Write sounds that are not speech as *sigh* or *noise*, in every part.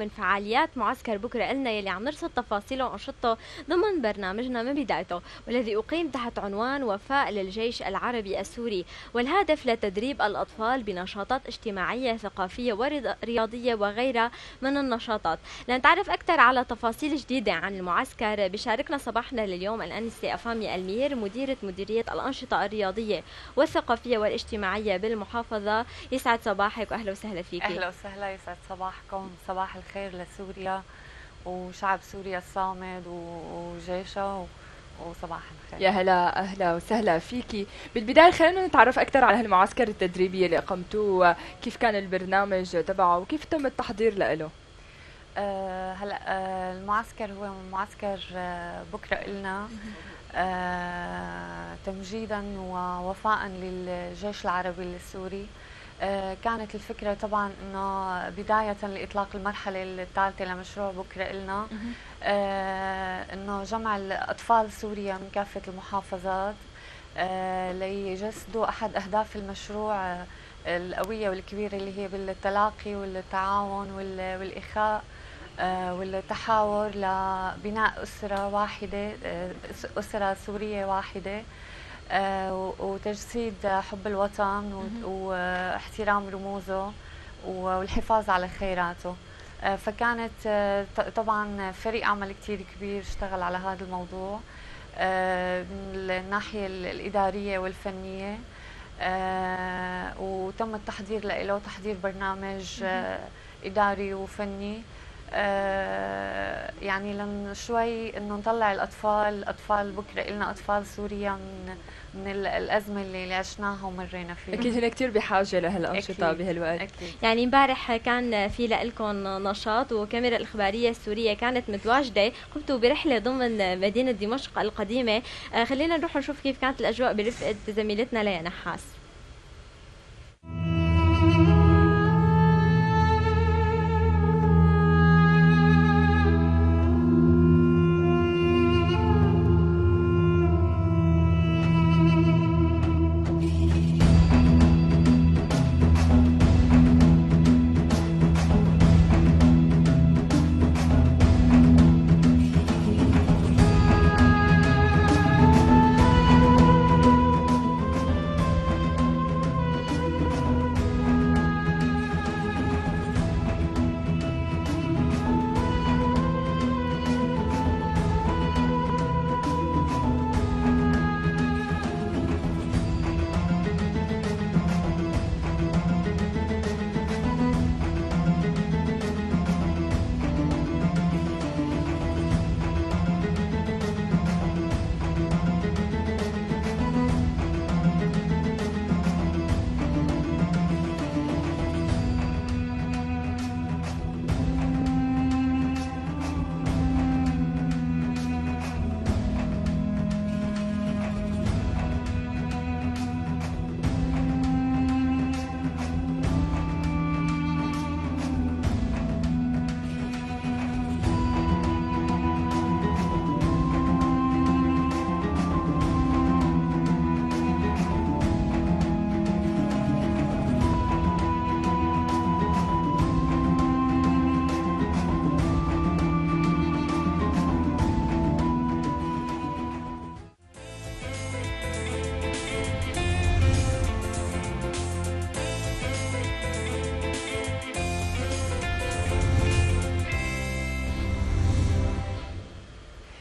من فعاليات معسكر بكرة إلنا يلي عم نرصد تفاصيله وأنشطته ضمن برنامجنا من بدايته والذي أقيم تحت عنوان وفاء للجيش العربي السوري والهدف لتدريب الأطفال بنشاطات اجتماعية ثقافية ورياضية وغيرها من النشاطات. لنتعرف أكثر على تفاصيل جديدة عن المعسكر بشاركنا صباحنا لليوم الأنسة أفامي ألمير مديرة مديرية الأنشطة الرياضية والثقافية والاجتماجتماعية بالمحافظة. يسعد صباحك وأهلا وسهلا فيك أهلا وسهلا يسعد صباحكم صباح الخير. لسوريا وشعب سوريا الصامد وجيشه وصباح الخير. يا هلا أهلا وسهلا فيكي. بالبداية خلينا نتعرف أكثر على هالمعسكر التدريبي اللي اقمتوه كيف كان البرنامج تبعه وكيف تم التحضير له؟ أه هلا أه المعسكر هو معسكر أه بكرة إلنا. أه تمجيدا ووفاء للجيش العربي السوري. أه كانت الفكرة طبعا إنه بداية لإطلاق المرحلة الثالثة لمشروع بكرة إلنا. أه إنه جمع الأطفال سوريا من كافة المحافظات أه ليجسدوا أحد أهداف المشروع القوية والكبيرة اللي هي بالتلاقي والتعاون والإخاء آه، والتحاور لبناء أسرة واحدة آه، أسرة سورية واحدة. آه، وتجسيد حب الوطن واحترام رموزه والحفاظ على خيراته. فكانت طبعا فريق عمل كثير كبير اشتغل على هذا الموضوع من الناحية الإدارية والفنية وتم التحضير له تحضير برنامج إداري وفني. آه، يعني لن شوي انه نطلع الأطفال أطفال بكرة لنا أطفال سوريا من من الأزمة اللي عشناها ومرينا فيها. أكيد هن كثير بحاجة لهالأنشطة بهالوقت. أكيد. يعني امبارح كان في لكم نشاط وكاميرا الإخبارية السورية كانت متواجدة. قمتوا برحلة ضمن مدينة دمشق القديمة. آه، خلينا نروح نشوف كيف كانت الأجواء برفقة زميلتنا ليا نحاس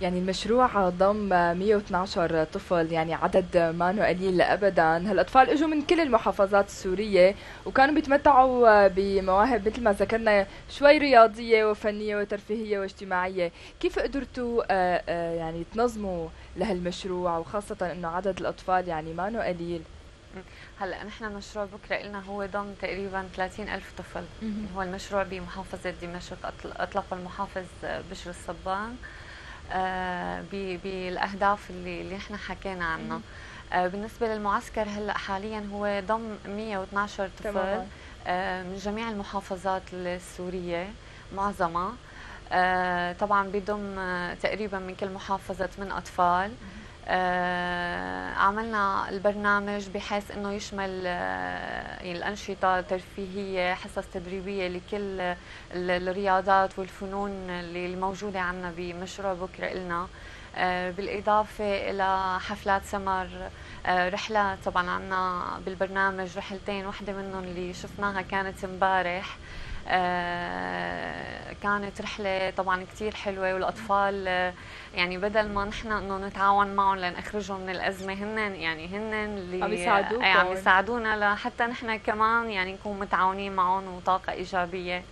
يعني المشروع ضم 112 طفل يعني عدد ما قليل ابدا هالأطفال إجوا من كل المحافظات السورية وكانوا بيتمتعوا بمواهب مثل ما ذكرنا شوي رياضية وفنية وترفيهية واجتماعية. كيف قدرتوا آه، آه، يعني تنظموا لهالمشروع؟ وخاصة إنه عدد الأطفال يعني ما قليل. هلأ نحن مشروع بكرة لنا هو ضم تقريبا 30 ألف طفل. هو المشروع بمحافظة دمشق أطلق المحافظ بشر الصبان. آه، بالأهداف اللي اللي إحنا حكينا عنها. آه، بالنسبة للمعسكر هلأ حاليا هو ضم 112 طفل آه، من جميع المحافظات السورية معظمها. طبعا بضم تقريبا من كل محافظة من أطفال. آه، عملنا البرنامج بحيث إنه يشمل آه، الأنشطة الترفيهية حصص تدريبية لكل الرياضات والفنون اللي الموجودة عندنا بمشروع بكرة إلنا. آه، بالإضافة إلى حفلات سمر رحلات طبعا عنا بالبرنامج رحلتين واحدة منهم اللي شفناها كانت امبارح. آه، كانت رحلة طبعا كتير حلوة والأطفال آه، يعني بدل ما نحن إنه نتعاون معهم لنخرجهم من الأزمة هن يعني هن اللي عم يساعدونا عم يساعدونا لحتى نحن كمان يعني نكون متعاونين معهم وطاقة إيجابية.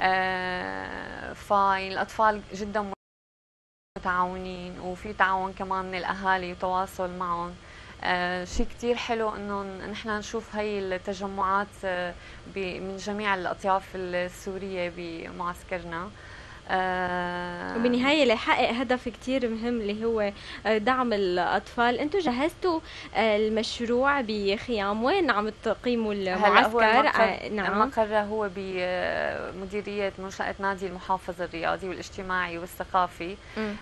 آه، فالأطفال جدا متعاونين وفي تعاون كمان من الأهالي وتواصل معهم. آه شيء كثير حلو إنه نحن نشوف هي التجمعات آه من جميع الأطياف السورية بمعسكرنا. آه وبالنهاية ليحقق هدف كتير مهم اللي هو آه، دعم الأطفال. أنتم جهزتوا المشروع بخيام. وين عم تقيموا المعسكر؟ هو نعم. المقر هو بمديرية منشأة نادي المحافظ الرياضي والاجتماعي والثقافي.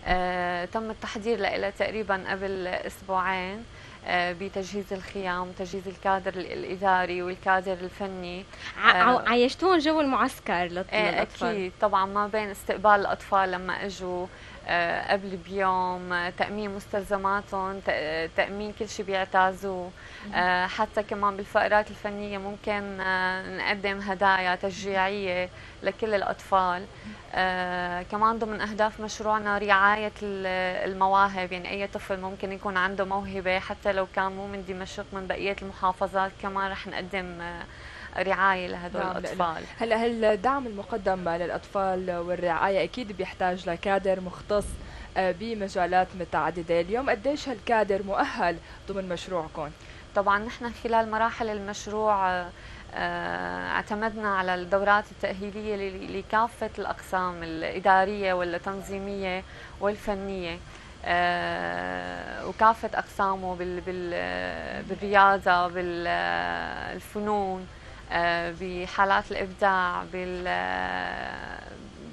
آه تم التحضير له تقريبا قبل أسبوعين. بتجهيز الخيام تجهيز الكادر الإداري والكادر الفني. آه، عايشتون جو المعسكر آه، للأطفال أكيد طبعا ما بين استقبال الأطفال لما أجوا قبل بيوم تأمين مستلزماتهم تأمين كل شيء بيعتازوه حتى كمان بالفقرات الفنية ممكن نقدم هدايا تشجيعية لكل الأطفال. آه كمان ضمن أهداف مشروعنا رعاية المواهب. يعني أي طفل ممكن يكون عنده موهبة حتى لو كان مو من دمشق من بقية المحافظات كمان رح نقدم رعاية لهدول نعم الأطفال. هلا الدعم المقدم للأطفال والرعاية أكيد بيحتاج لكادر مختص آه، بمجالات متعددة. اليوم قديش هالكادر مؤهل ضمن مشروعكم؟ طبعا نحن خلال مراحل المشروع آه، آه، اعتمدنا على الدورات التأهيلية لكافة الأقسام الإدارية والتنظيمية والفنية وكافة أقسامه بالرياضة بالفنون. آه، بحالات الإبداع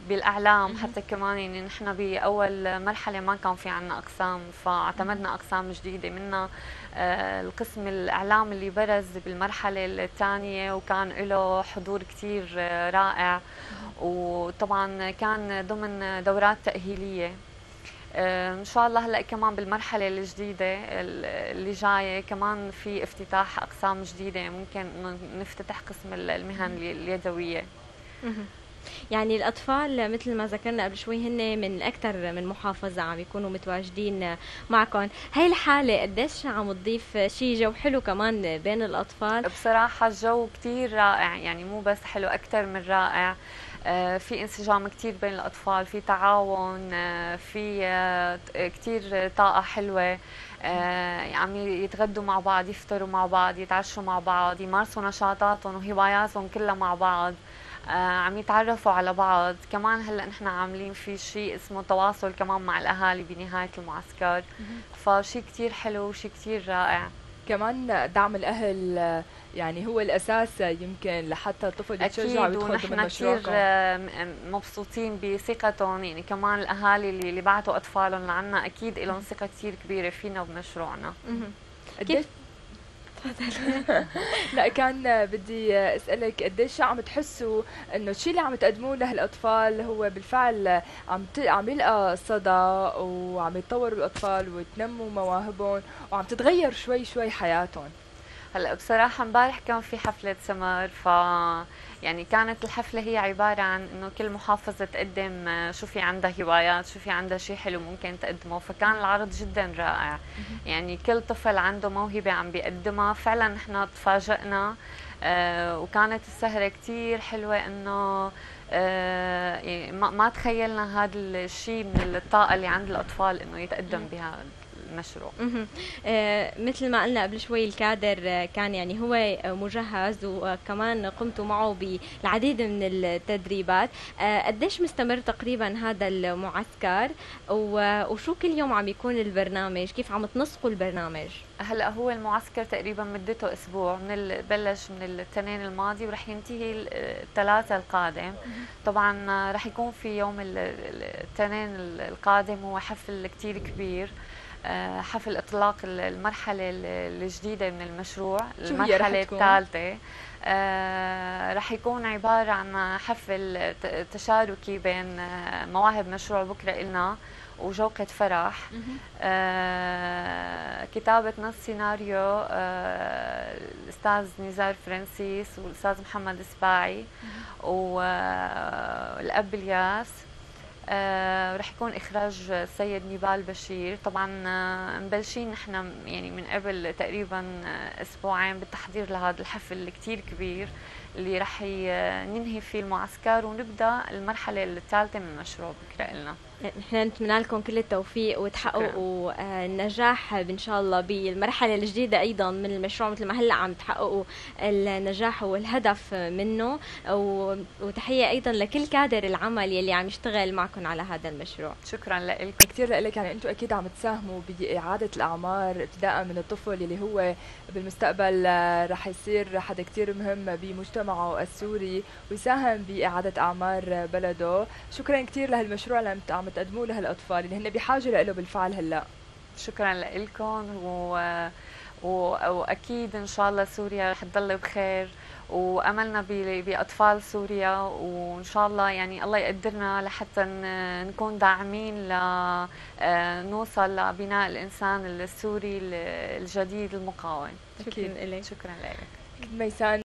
بالإعلام حتى كمان يعني نحن بأول مرحلة ما كان في عنا أقسام فاعتمدنا أقسام جديدة منها. آه، القسم الإعلام اللي برز بالمرحلة الثانية وكان له حضور كثير آه، رائع. وطبعا كان ضمن دورات تأهيلية. آه، إن شاء الله هلأ كمان بالمرحلة الجديدة اللي جاية كمان في افتتاح أقسام جديدة ممكن نفتتح قسم المهن اليدوية. يعني الأطفال مثل ما ذكرنا قبل شوي هن من أكثر من محافظة عم يكونوا متواجدين معكم هاي الحالة قديش عم تضيف شيء جو حلو كمان بين الأطفال؟ بصراحة الجو كثير رائع يعني مو بس حلو أكثر من رائع. آه، في انسجام كثير بين الأطفال في تعاون آه، في آه، كثير طاقة حلوة عم يتغدوا مع بعض يفطروا مع بعض يتعشوا مع بعض يمارسوا نشاطاتهم وهواياتهم كلها مع بعض آه عم يتعرفوا على بعض. كمان هلأ نحن عاملين في شيء اسمه تواصل كمان مع الأهالي بنهاية المعسكر. فشيء كثير حلو وشيء كثير رائع. كمان دعم الأهل يعني هو الأساس يمكن لحتى الطفل يتشجع ويدخل ضمن مشروعكم. كثير مبسوطين بثقتهم يعني كمان الأهالي اللي, اللي بعتوا أطفالهم لعنا أكيد لهم ثقة كثير كبيرة فينا وبمشروعنا. كيف *laughs* لا كان بدي أسألك قديش عم تحسوا إنه الشيء اللي عم تقدموه لهالأطفال هو بالفعل عم عم يلقى صدى وعم يتطوروا الأطفال ويتنموا مواهبهم وعم تتغير شوي شوي حياتهم؟ هلا بصراحة امبارح كان في حفلة سمر ف يعني كانت الحفلة هي عبارة عن إنه كل محافظة تقدم آه، شو في عندها هوايات شو في عندها شيء حلو ممكن تقدمه فكان العرض جدا رائع. يعني كل طفل عنده موهبة عم بيقدمها. فعلا نحن تفاجئنا آه وكانت السهرة كتير حلوة إنه آه يعني ما تخيلنا هذا الشيء من الطاقة اللي عند الأطفال إنه يتقدم بها. المشروع آه مثل ما قلنا قبل شوي الكادر آه، كان يعني هو مجهز وكمان قمتوا معه بالعديد من التدريبات. آه قديش مستمر تقريبا هذا المعسكر؟ وشو كل يوم عم يكون البرنامج؟ كيف عم تنسقوا البرنامج؟ هلأ هو المعسكر تقريبا مدته أسبوع. من بلش من الاثنين الماضي ورح ينتهي الثلاثاء القادم. طبعا آه، رح يكون في يوم الاثنين القادم. هو حفل كثير كبير. حفل إطلاق المرحلة الجديدة من المشروع المرحلة الثالثة. آه رح يكون عبارة عن حفل تشاركي بين مواهب مشروع بكرا إلنا وجوقة فرح. آه كتابة نص سيناريو آه الأستاذ نزار فرانسيس والأستاذ محمد السباعي والأب الياس آه رح يكون إخراج السيد نيبال بشير. طبعا آه مبلشين نحن يعني من قبل تقريبا آه، أسبوعين بالتحضير لهذا الحفل الكثير كبير اللي رح ننهي فيه المعسكر ونبدأ المرحلة الثالثة من المشروع بكرة لنا نحن نتمنى لكم كل التوفيق وتحققوا النجاح إن شاء الله بالمرحلة الجديدة أيضا من المشروع مثل ما هلأ عم تحققوا النجاح والهدف منه. وتحية أيضا لكل كادر العمل يلي عم يشتغل معكم على هذا المشروع. شكرا لكم كثير لك يعني أنتم أكيد عم تساهموا بإعادة الأعمار ابتداء من الطفل يلي هو بالمستقبل آه، رح يصير حدا كثير مهم بمجتمعه السوري ويساهم بإعادة أعمار بلده. شكرا كثير لهالمشروع اللي عم تقدموه لهالاطفال اللي هن بحاجة له بالفعل هلا. شكرا لكم و... و... وأكيد إن شاء الله سوريا رح تضل بخير. وأملنا بأطفال سوريا. وإن شاء الله يعني الله يقدرنا لحتى نكون داعمين لنوصل آه، لبناء الإنسان السوري الجديد المقاوم. شكرا لك شكرا لك. ميسان.